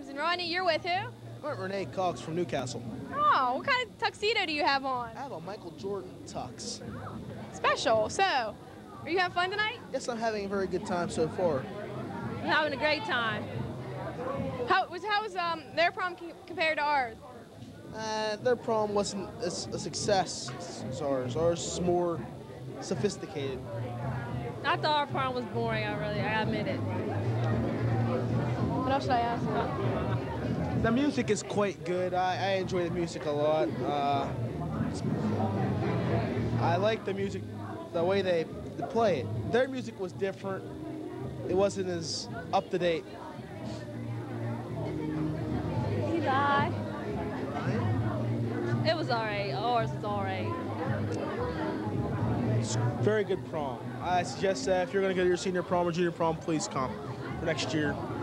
You're with who? I'm Renee Cox from Newcastle. Oh, what kind of tuxedo do you have on? I have a Michael Jordan tux. Special. So, are you having fun tonight? Yes, I'm having a very good time so far. I'm having a great time. How was how was um their prom c- compared to ours? Uh, their prom wasn't as a success as ours. Ours is more sophisticated. I thought our prom was boring. I really, I admit it. Else should I ask? The music is quite good. I, I enjoy the music a lot. Uh, I like the music, the way they, play it. Their music was different. It wasn't as up to date. It was alright. Ours was alright. It's very good prom. I suggest that if you're going to go to your senior prom or junior prom, please come for next year.